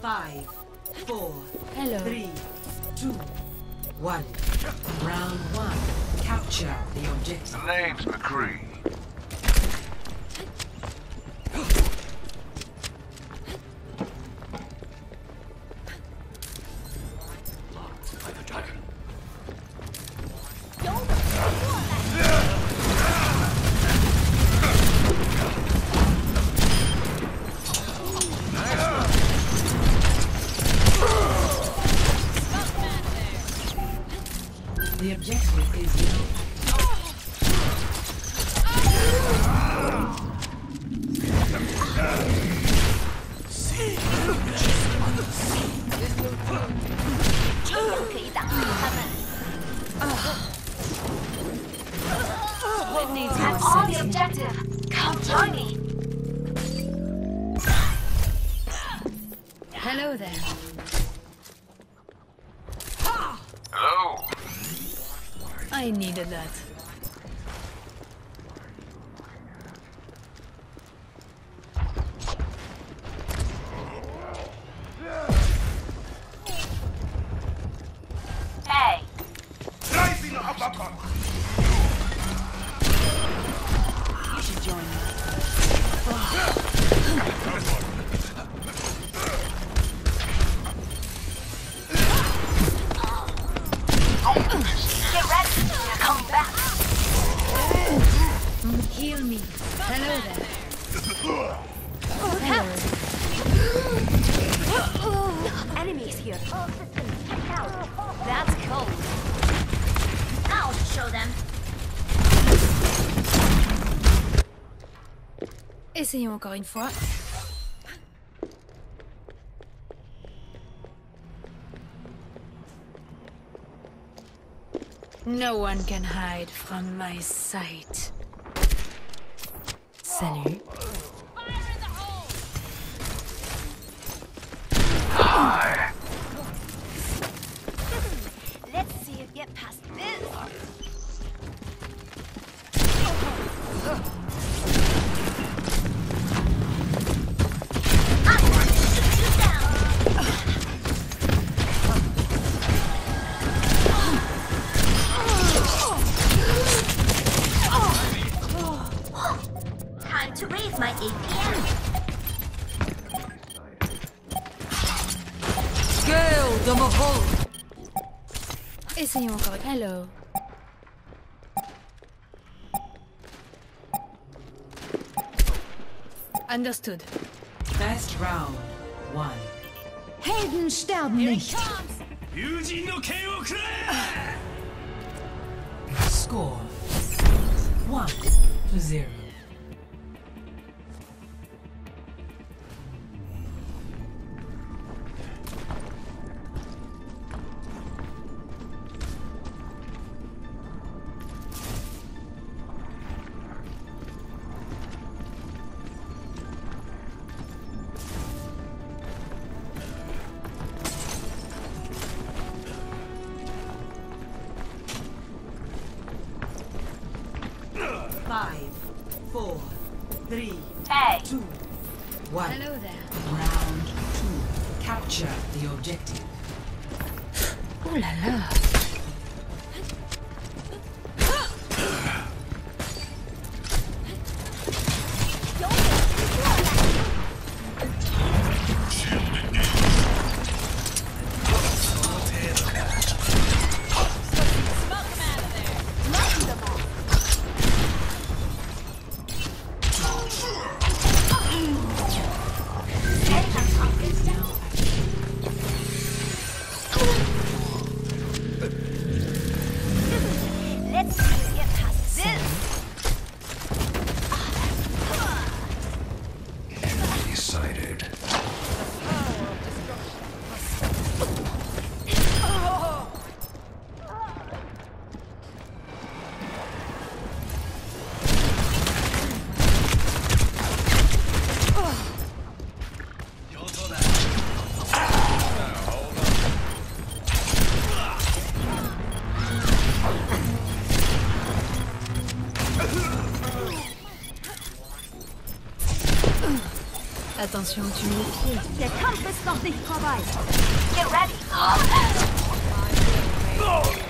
Five, four, Hello. three, two, one. Round one. Capture the objective. The name's McCree. I needed that. Essayons encore une fois. No one can hide from my sight. Salut. Gale Domohol! Is anyone going? Hello. Understood. Best round one. Helden sterben nicht. Score one to zero. There. Round two. Capture the objective. Oh là là. Attention, tu me pieds. The compass of this provide. Get ready. Oh!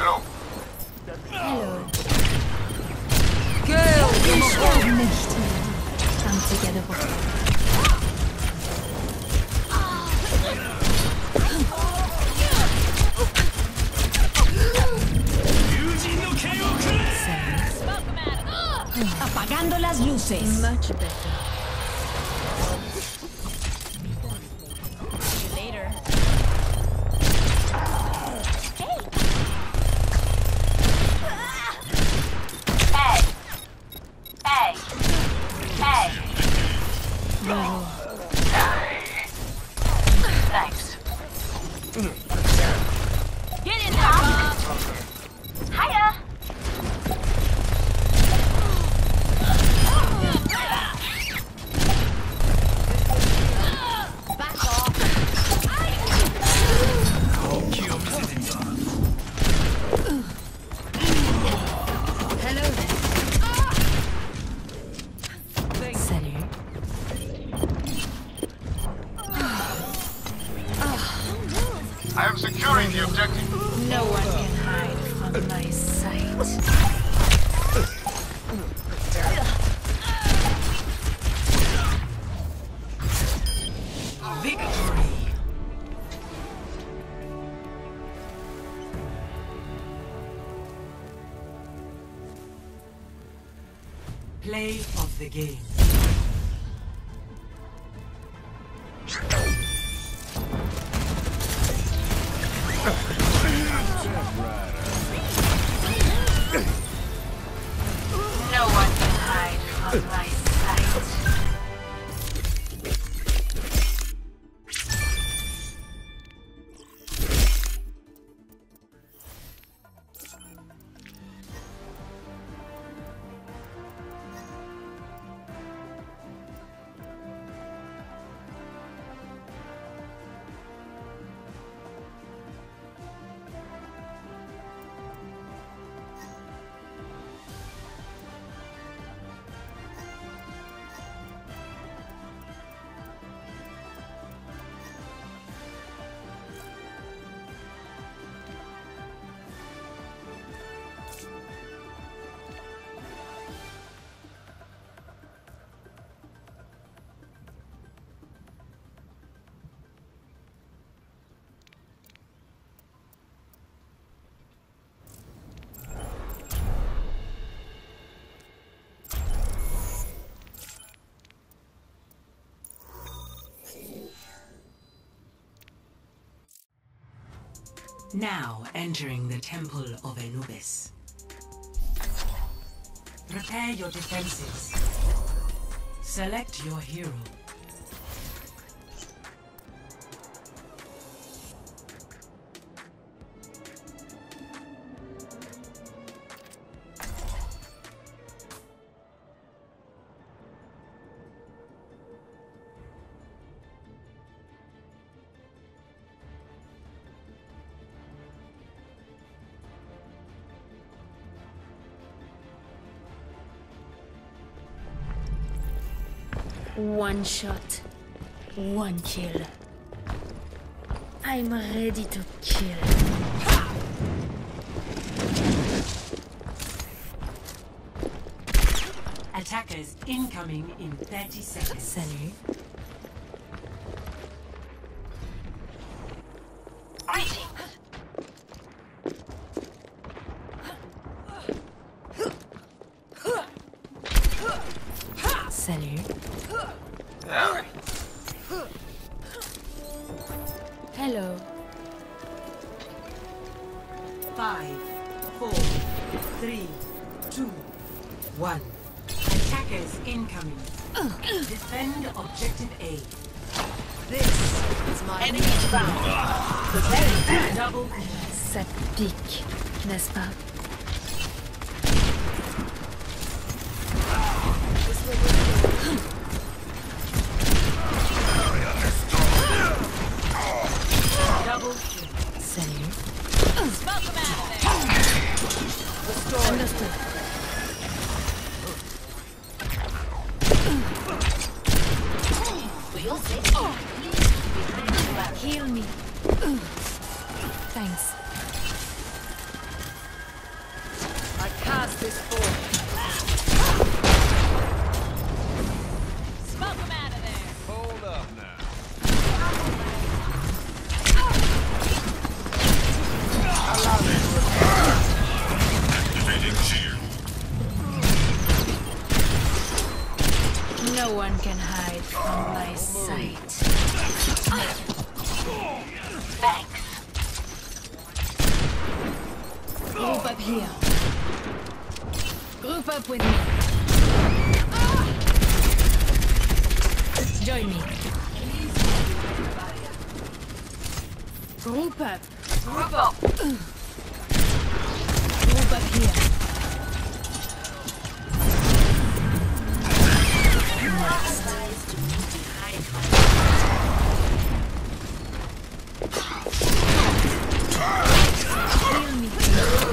Hello. Hello. Sterben nicht. Come together. Apagando las luces. Much better. Get in there, Play of the game. Now entering the Temple of Anubis. Prepare your defenses. Select your hero. One shot, one kill. I'm ready to kill. Attackers incoming in 30 seconds. Salut. Hello. Five, four, three, two, one. Attackers incoming. Defend objective A. This is my Enemy found. double. Ça pique, n'est-ce pas Double kill. Salut. For your safety, please be ready to act. Heal me. Thanks. I cast this forth. Hold up now. Activating shield. No one can hide from my sight. Thanks. Group up here. Group up with me. Join me. Group up. Group up. Group up here. Feel me.